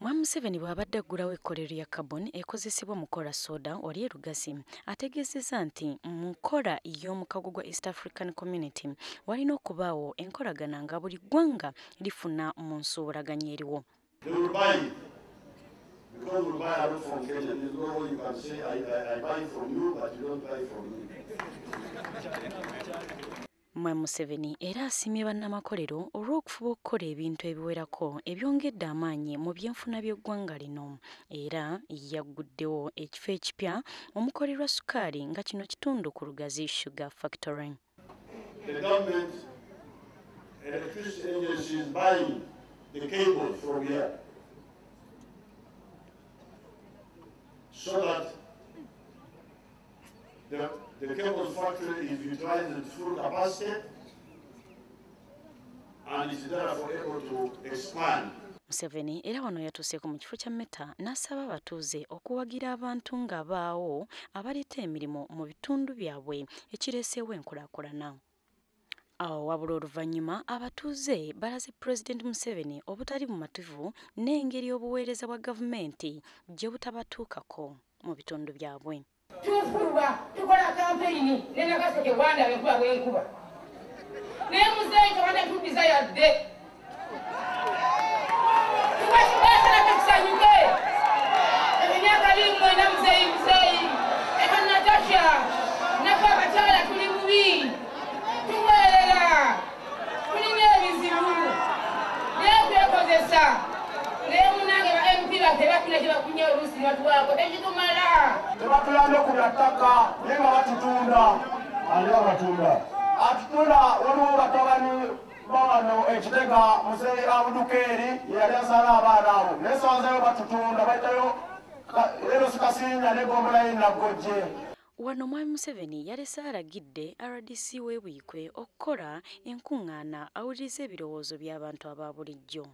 mwami museveni bw'abadde aggulawo ekkolero lya carbon ekozesebwa mu kola soda wali e lugasi ategeezezza nti mu nkola y'omukago gwa east african community walina okubaawo enkolagana nga buli ggwanga lifuna mu nsuubulaganya eriwo. Because we buy a lot from Kenya. There's no way you can say, I, I, I buy from you, but you don't buy from me. Mwami museveni era asiimye bannamakolero olw'okufuba okukola ebintu ebiwerako ebyongedde amaanyi mu byenfuna by'eggwanga lino era yagguddewo ekifo ekipya omukolerwa sukaali nga kino kitundu ku lugazi sugar factory The government electricity agency is buying the cables from here. So that the, the cables factory is utilized at full capacity and is therefore able to expand. museveni era wano yatuuseeko mu kifo kya meta n'asaba abatuuze okuwagira abantu nga baawo abaleeta emirimu mu bitundu byabwe ekireeseewo enkulaakulana awo wabula oluvannyuma abatuuze balaze pulezidenti museveni obutali bumativu n'engeri obuweereza bwa gavumenti gye butabatuukako mu bitundu byabwe tufuba tukola kampeyini nenakaseke wandaba amekuba bwenkuba naye muzeeyi tewanda tubiza yadde tukakibasana tetusanyuke emyaka bimwena muzeeyi muzeeyi eka natasha tuli bubi tuweerera tulina ebizibu naye twekozesa munange ba mp baffe bafuna kyebakunya oluusi tekitumala tebatuyambe ku byattaka naye nga batutunda ani abatunda atutunda waliwo batabani bawano ekitega muzeyi abudukeeri yeyali azaala abaana abo. Naye sawazayo batutunda bayitayo leero sikasinya negomulayi naggojje wano mwami museveni yalese alagidde rdc w'ebwikwe okukola enkuŋŋaana awuliriza ebirowoozo by'abantu aba bulijjo